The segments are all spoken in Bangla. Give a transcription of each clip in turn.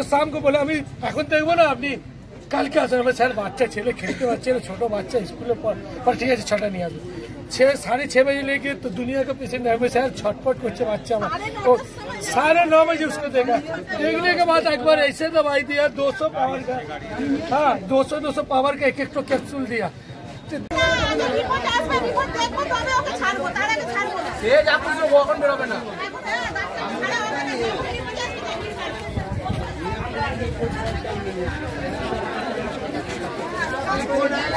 शाम को বলে देखो ना अपनी कल के কালকে আসেন আমার স্যার বাচ্চা ছেলে খেলতে পারছে না ছোটো বাচ্চা স্কুলে পর ঠিক আছে ছটা নিয়ে আসবে। छः साढ़े छः बजे लेके तो दुनिया का पेशेंट है सर छटपट कुछ बच्चा तो साढ़े नौ बजे उसको देखा देखने के बाद एक बार ऐसे दवाई दिया 200 पावर का हाँ 200 200 पावर का एक एक तो कैप्सूल दिया तेज आप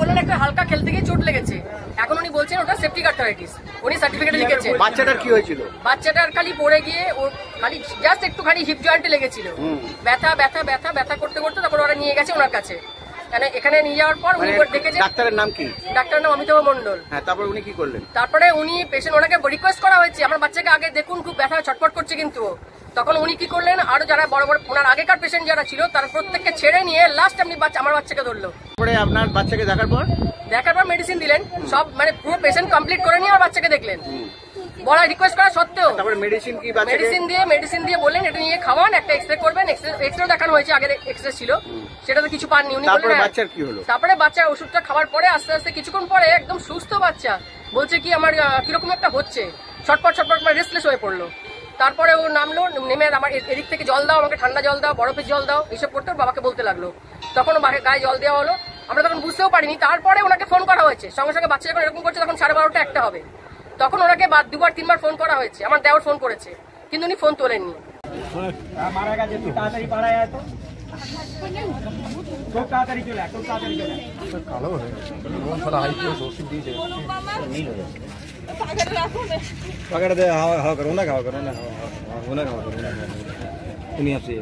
বললেন একটা হালকা খেলতে গিয়ে চোট লেগেছে। এখন উনি বলছেন ওটা সেফটি উনি সার্টিফিকেট লিখেছেন। বাচ্চাটার কি হয়েছিল? বাচ্চাটার খালি পড়ে গিয়ে ওর খালি জাস্ট একটুখানি হিপ জয়েন্টে লেগেছিল। ব্যথা ব্যথা ব্যথা ব্যথা করতে করতে তারপর ওরা নিয়ে গেছে ওনার কাছে। মানে এখানে নিয়ে যাওয়ার পর উনি মানে ডাক্তারের নাম কি? ডাক্তার নাম অমিতাভ মন্ডল হ্যাঁ তারপর উনি কি করলেন? তারপরে উনি পেশেন্ট ওনাকে রিকোয়েস্ট করা হয়েছে আমার বাচ্চাকে আগে দেখুন খুব ব্যথা ছটফট করছে কিন্তু। তখন উনি কি করলেন? আরও যারা বড় বড় ওনার আগেকার পেশেন্ট যারা ছিল তারা প্রত্যেককে ছেড়ে নিয়ে লাস্ট আপনি বাচ্চা আমার বাচ্চাকে ধরলো। আপনার বাচ্চাকে দেখার পর? দেখার পর মেডিসিন দিলেন সব মানে পুরো পেশেন্ট কমপ্লিট করে নিয়ে আমার বাচ্চাকে দেখলেন। বলা রিকোয়েস্ট করা সত্ত্বেও। তারপরে মেডিসিন কি মেডিসিন দিয়ে মেডিসিন দিয়ে বললেন এটা নিয়ে খাওয়ান একটা এক্সরে করবেন এক্সরে দেখানো হয়েছে আগে এক্সরে ছিল। সেটা তো কিছু পাননি। উনি তারপরে বললেন হ্যাঁ। বাচ্চার কি হলো? তারপরে বাচ্চার ওষুধটা খাওয়ার পরে আস্তে আস্তে কিছুক্ষণ পরে একদম সুস্থ বাচ্চা বলছে কি আমার কীরকম একটা হচ্ছে। ছটপট ছটপট মানে রেস্টলেস হয়ে পড়ল। তারপরে ও নামলো নেমে আমার এদিক থেকে জল দাও আমাকে ঠান্ডা জল দাও বরফের জল দাও এইসব করতে বাবাকে বলতে লাগল। তখন ও বাকে গায়ে জল দেওয়া হলো। আমরা তখন বুঝতেও পারিনি। তারপরে ওনাকে ফোন করা হয়েছে। সঙ্গে সঙ্গে বাচ্চা যখন এরকম করছে তখন সাড়ে বারোটা একটা হবে। তখন ওনাকে বা দুবার তিনবার ফোন করা হয়েছে। আমার দেওয়ার ফোন করেছে। কিন্তু উনি ফোন তোলেননি। মারা গেছে তুই তাড়াতাড়ি পাড়ায় তো। খুব তাড়াতাড়ি চলে আয়, খুব তাড়াতাড়ি চলে আয়। पकड़ दे हवा हवा करो ना हवा करो ना हवा हवा होना हवा करो ना दुनिया से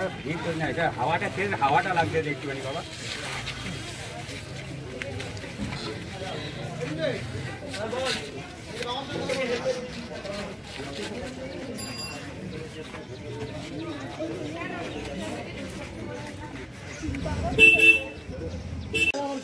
আর ভিড় করে না, এটা হাওয়াটা ছেড়ে দে, হাওয়াটা লাগছে দেখতে পানি বাবা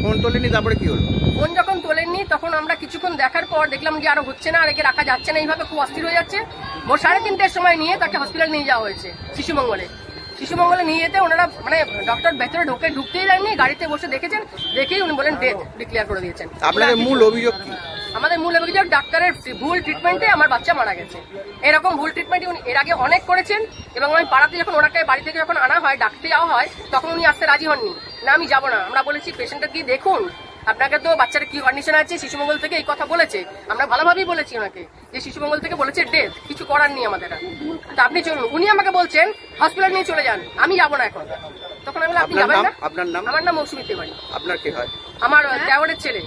ফোন তোলেনি তারপরে কি হলো? ফোন যখন তোলেননি তখন আমরা কিছুক্ষণ দেখার পর দেখলাম যে আরও হচ্ছে না আর একে রাখা যাচ্ছে না। এইভাবে খুব অস্থির হয়ে যাচ্ছে। ভোর সাড়ে তিনটের সময় নিয়ে তাকে হসপিটাল নিয়ে যাওয়া হয়েছে শিশুমঙ্গলে শিশুমঙ্গলে নিয়ে যেতে ওনারা মানে ডক্টর ভেতরে ঢোকে ঢুকতেই যায়নি গাড়িতে বসে দেখেছেন দেখেই উনি বলেন ডেথ ডিক্লেয়ার করে দিয়েছেন। আপনাদের মূল অভিযোগ কি? আমাদের মূল অভিযোগ ডাক্তারের ভুল ট্রিটমেন্টে আমার বাচ্চা মারা গেছে। এরকম ভুল ট্রিটমেন্ট উনি এর আগে অনেক করেছেন এবং আমি পাড়াতে যখন ওনাকে বাড়ি থেকে যখন আনা হয় ডাকতে যাওয়া হয় তখন উনি আসতে রাজি হননি। না আমি যাব না। আমরা বলেছি পেশেন্টটা গিয়ে দেখুন। আপনাকে তো বাচ্চার কি কন্ডিশন আছে? শিশুমঙ্গল থেকে এই কথা বলেছে। আমরা ভালোভাবেই বলেছি ওনাকে যে শিশুমঙ্গল থেকে বলেছে ডেথ কিছু করার নেই আমাদের আর। তা আপনি চলুন উনি আমাকে বলছেন হসপিটাল নিয়ে চলে যান। আমি যাব না এখন। তখন আমি আপনি যাবেন? না? আপনার নাম? আমার নাম মৌসুমী তেওয়ারি। আপনার কি হয়? আমার দেওয়ারের ছেলে।